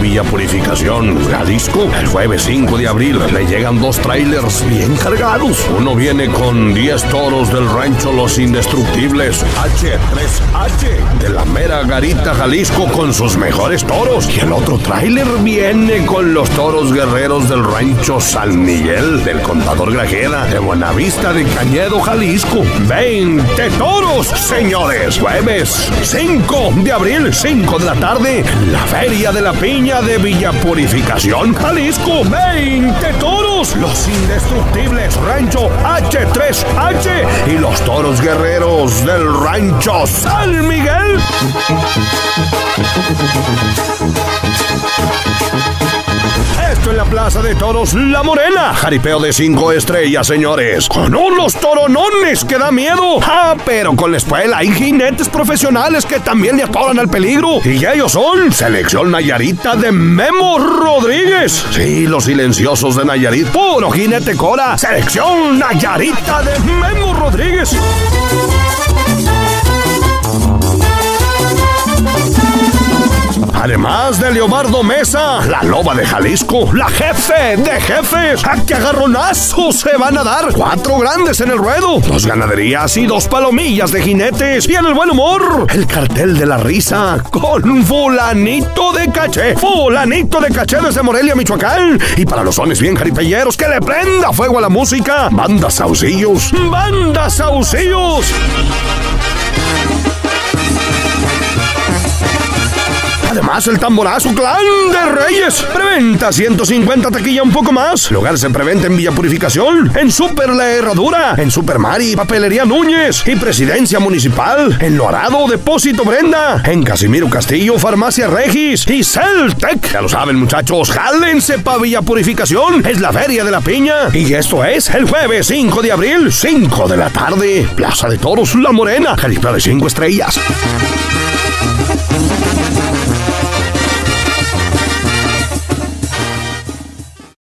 Villa Purificación, Jalisco. El jueves 5 de abril le llegan dos trailers bien cargados. Uno viene con 10 toros del rancho Los Indestructibles H3H de la mera Garita, Jalisco con sus mejores toros. Y el otro tráiler viene con los toros guerreros del rancho San Miguel del contador Grajeda de Buenavista de Cañedo, Jalisco. 20 toros, señores. Jueves 5 de abril, 5 de la tarde, la Feria de la Piña de Villa Purificación, Jalisco. 20 toros, los indestructibles rancho H3H y los toros guerreros del rancho San Miguel. Plaza de Toros La Morena. Jaripeo de cinco estrellas, señores. Con unos toronones que da miedo. Ah, pero con la escuela hay jinetes profesionales que también le atoran al peligro. Y ellos son Selección Nayarita de Memo Rodríguez. Sí, los silenciosos de Nayarit. Puro jinete Cora. Selección Nayarita de Memo Rodríguez. Además de Leobardo Mesa, la loba de Jalisco, la jefe de jefes, a que agarronazos se van a dar. Cuatro grandes en el ruedo, dos ganaderías y dos palomillas de jinetes. Y en el buen humor, el cartel de la risa con fulanito de caché. Fulanito de caché desde Morelia, Michoacán. Y para los sones bien jaripelleros, que le prenda fuego a la música. Banda Saucillos, banda Saucillos. Además, el tamborazo Clan de Reyes. Preventa 150 taquilla un poco más. Lugar se preventa en Villa Purificación, en Super La Herradura, en Super Mari, Papelería Núñez y Presidencia Municipal, en Loarado, Depósito Brenda, en Casimiro Castillo, Farmacia Regis y Celtec. Ya lo saben, muchachos, jálense pa' Villa Purificación. Es la Feria de la Piña. Y esto es el jueves 5 de abril, 5 de la tarde. Plaza de Toros La Morena, Jaripeo de 5 estrellas.